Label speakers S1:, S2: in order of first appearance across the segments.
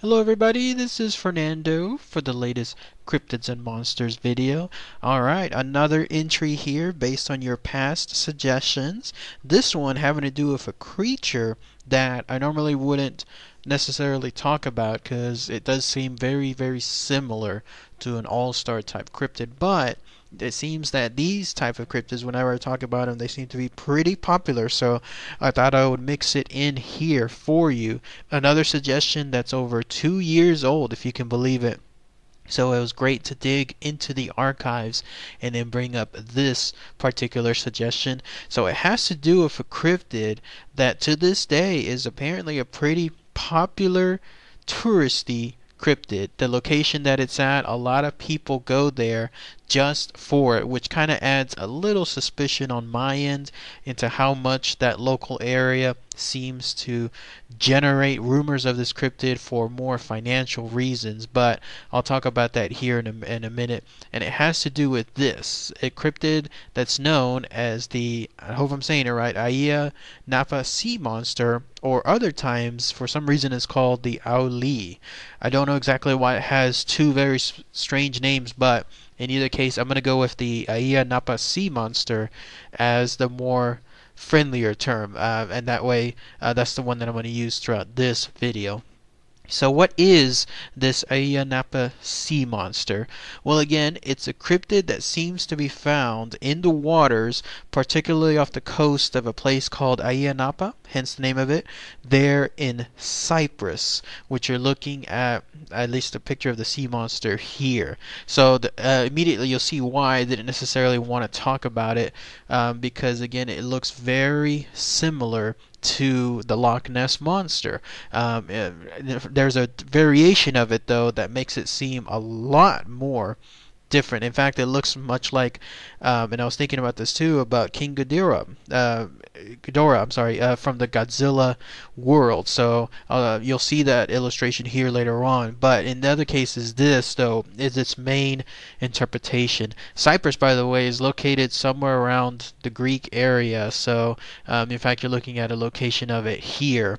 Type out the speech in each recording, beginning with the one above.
S1: Hello everybody, this is Fernando for the latest Cryptids and Monsters video. Alright, another entry here based on your past suggestions. This one having to do with a creature that I normally wouldn't necessarily talk about because it does seem very, very similar to an all-star type cryptid, but it seems that these type of cryptids, whenever I talk about them, they seem to be pretty popular. So I thought I would mix it in here for you. Another suggestion that's over two years old, if you can believe it. So it was great to dig into the archives and then bring up this particular suggestion. So it has to do with a cryptid that to this day is apparently a pretty popular touristy cryptid. The location that it's at, a lot of people go there just for it, which kind of adds a little suspicion on my end into how much that local area seems to generate rumors of this cryptid for more financial reasons. But I'll talk about that here in a, in a minute. And it has to do with this a cryptid that's known as the, I hope I'm saying it right, Ayia Napa sea monster, or other times, for some reason, it's called the Auli. I don't know exactly why it has two very strange names, but in either case, I'm going to go with the Ayia Napa sea monster as the more friendlier term, uh, and that way, uh, that's the one that I'm going to use throughout this video. So what is this Ayia Napa sea monster? Well again, it's a cryptid that seems to be found in the waters, particularly off the coast of a place called Ayia Napa, hence the name of it, there in Cyprus, which you're looking at at least a picture of the sea monster here. So the, uh, immediately you'll see why I didn't necessarily want to talk about it, um, because again it looks very similar to the Loch Ness monster. Um, eh, there's a variation of it though that makes it seem a lot more different. In fact, it looks much like, um, and I was thinking about this too about King Ghidorah. Uh, Ghidorah, I'm sorry, uh, from the Godzilla world. So uh, you'll see that illustration here later on. But in the other cases, this though is its main interpretation. Cyprus, by the way, is located somewhere around the Greek area. So um, in fact, you're looking at a location of it here.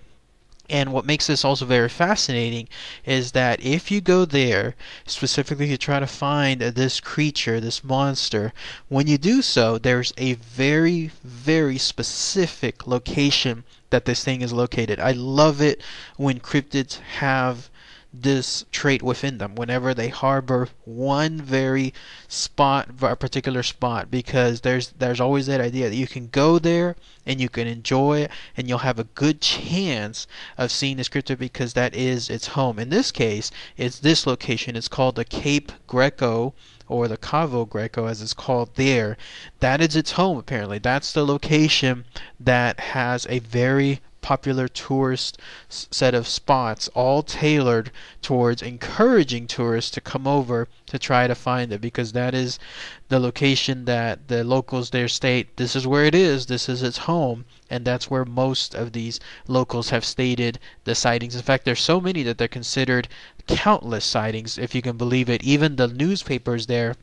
S1: And what makes this also very fascinating is that if you go there, specifically to try to find this creature, this monster, when you do so, there's a very, very specific location that this thing is located. I love it when cryptids have this trait within them whenever they harbor one very spot a particular spot because there's there's always that idea that you can go there and you can enjoy it and you'll have a good chance of seeing this cryptid because that is its home. In this case it's this location. It's called the Cape Greco or the Cavo Greco as it's called there. That is its home apparently. That's the location that has a very popular tourist set of spots, all tailored towards encouraging tourists to come over to try to find it because that is the location that the locals there state this is where it is, this is its home, and that's where most of these locals have stated the sightings. In fact, there's so many that they're considered countless sightings, if you can believe it. Even the newspapers there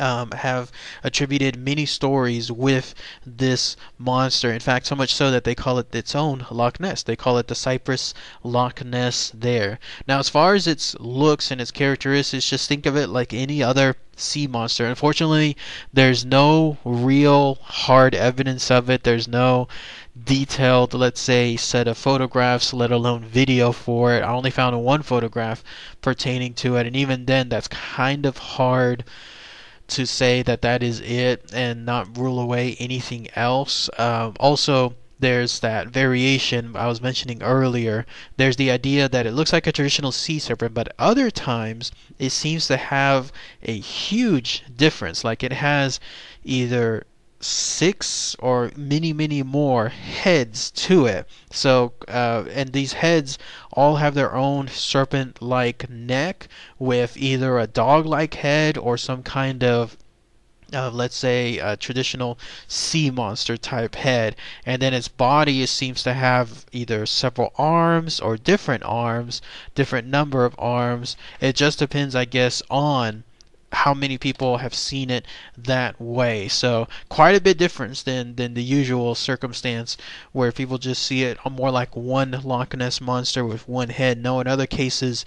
S1: um, have attributed many stories with this monster. In fact, so much so that they call it its own Loch Ness. They call it the Cyprus Loch Ness there. Now, as far as its looks and its characteristics, just think of it like any other sea monster. Unfortunately, there's no real hard evidence of it. There's no detailed, let's say, set of photographs, let alone video for it. I only found one photograph pertaining to it, and even then, that's kind of hard to say that that is it and not rule away anything else. Um, also, there's that variation I was mentioning earlier. There's the idea that it looks like a traditional sea serpent, but other times it seems to have a huge difference. Like it has either six or many many more heads to it. So uh, and these heads all have their own serpent like neck with either a dog like head or some kind of uh, let's say a traditional sea monster type head. And then its body seems to have either several arms or different arms different number of arms. It just depends i guess on how many people have seen it that way. So quite a bit different than than the usual circumstance where people just see it more like one Loch Ness monster with one head. No, in other cases,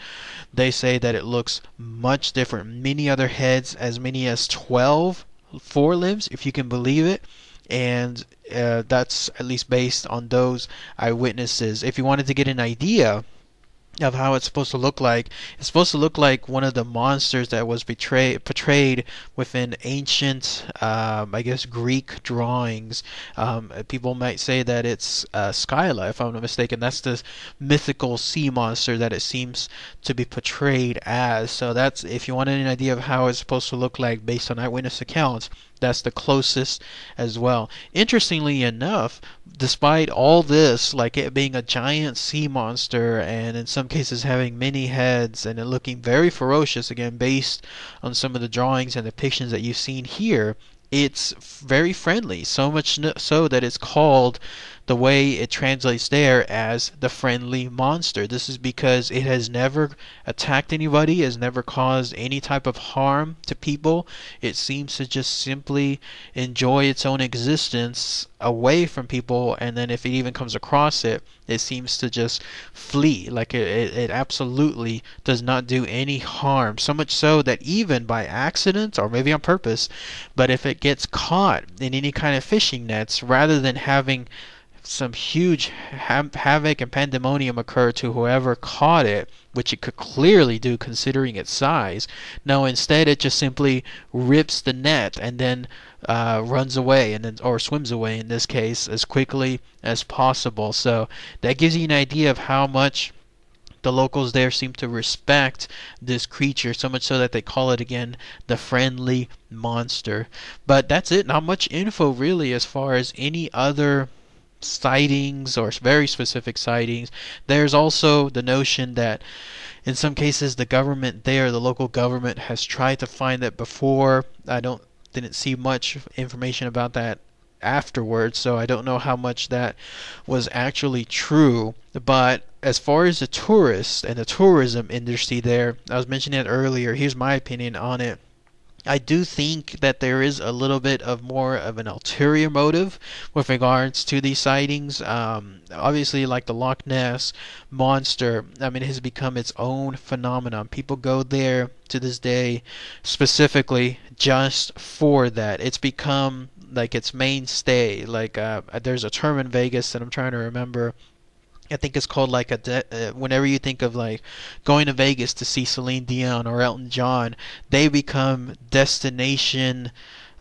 S1: they say that it looks much different. Many other heads, as many as 12 forelimbs, if you can believe it and uh, that's at least based on those eyewitnesses. If you wanted to get an idea of how it's supposed to look like. It's supposed to look like one of the monsters that was betray- portrayed within ancient, um, I guess, Greek drawings. Um, people might say that it's uh, Scylla, if I'm not mistaken. That's the mythical sea monster that it seems to be portrayed as. So that's if you want an idea of how it's supposed to look like based on eyewitness accounts. That's the closest as well. Interestingly enough, despite all this, like it being a giant sea monster and in some cases having many heads and it looking very ferocious, again, based on some of the drawings and depictions that you've seen here, it's very friendly. So much so that it's called the way it translates there as the friendly monster. This is because it has never attacked anybody, has never caused any type of harm to people. It seems to just simply enjoy its own existence away from people, and then if it even comes across it, it seems to just flee. Like it, it, it absolutely does not do any harm. So much so that even by accident, or maybe on purpose, but if it gets caught in any kind of fishing nets, rather than having some huge ha- havoc and pandemonium occur to whoever caught it, which it could clearly do considering its size. No, instead it just simply rips the net and then uh, runs away and then, or swims away in this case as quickly as possible. So that gives you an idea of how much the locals there seem to respect this creature so much so that they call it again the friendly monster. But that's it. Not much info really as far as any other sightings or very specific sightings. There's also the notion that in some cases the government there, the local government has tried to find that before. I don't didn't see much information about that afterwards, so I don't know how much that was actually true. But as far as the tourists and the tourism industry there, I was mentioning it earlier. Here's my opinion on it. I do think that there is a little bit of more of an ulterior motive with regards to these sightings. Um, obviously, like the Loch Ness monster, I mean, it has become its own phenomenon. People go there to this day specifically just for that. It's become like its mainstay. Like uh, there's a term in Vegas that I'm trying to remember I think it's called like a de- uh, whenever you think of like going to Vegas to see Celine Dion or Elton John, they become destination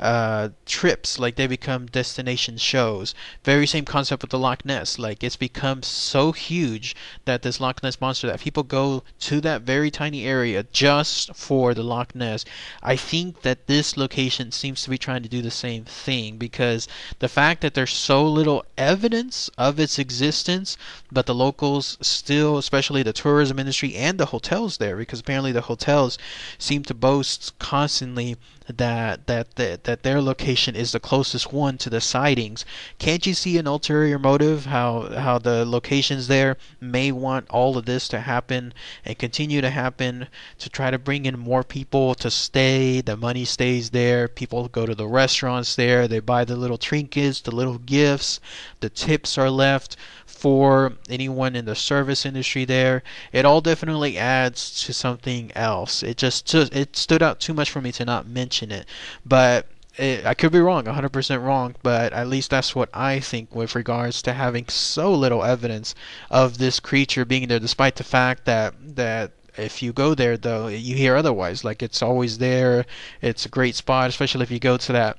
S1: uh, trips, like they become destination shows. Very same concept with the Loch Ness. Like it's become so huge that this Loch Ness monster that people go to that very tiny area just for the Loch Ness. I think that this location seems to be trying to do the same thing because the fact that there's so little evidence of its existence, but the locals still, especially the tourism industry and the hotels there, because apparently the hotels seem to boast constantly that that that, that their location is the closest one to the sightings. Can't you see an ulterior motive? How how the locations there may want all of this to happen and continue to happen to try to bring in more people to stay. The money stays there. People go to the restaurants there. They buy the little trinkets, the little gifts. The tips are left for anyone in the service industry there. It all definitely adds to something else. It just it stood out too much for me to not mention it. But it, I could be wrong, 100% wrong, but at least that's what I think with regards to having so little evidence of this creature being there, despite the fact that that if you go there though, you hear otherwise. Like it's always there. It's a great spot, especially if you go to that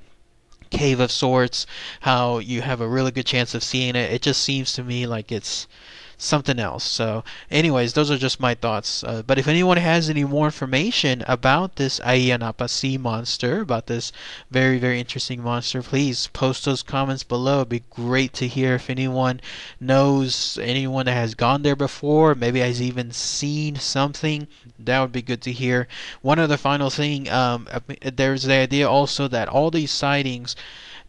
S1: cave of sorts, how you have a really good chance of seeing it. It just seems to me like it's something else. So, anyways, those are just my thoughts. Uh, but if anyone has any more information about this Ayia sea monster, about this very, very interesting monster, please post those comments below. It'd be great to hear if anyone knows anyone that has gone there before, maybe has even seen something. That would be good to hear. One other final thing um, there's the idea also that all these sightings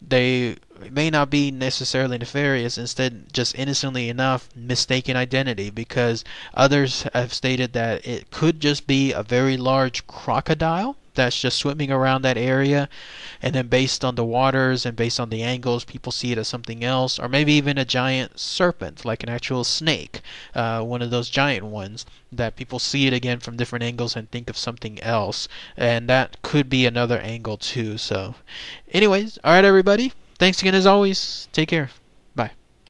S1: they may not be necessarily nefarious, instead, just innocently enough, mistaken identity, because others have stated that it could just be a very large crocodile that's just swimming around that area. And then based on the waters and based on the angles people see it as something else. Or maybe even a giant serpent like an actual snake uh, one of those giant ones that people see it again from different angles and think of something else. And that could be another angle too. So anyways all right everybody. Thanks again as always. Take care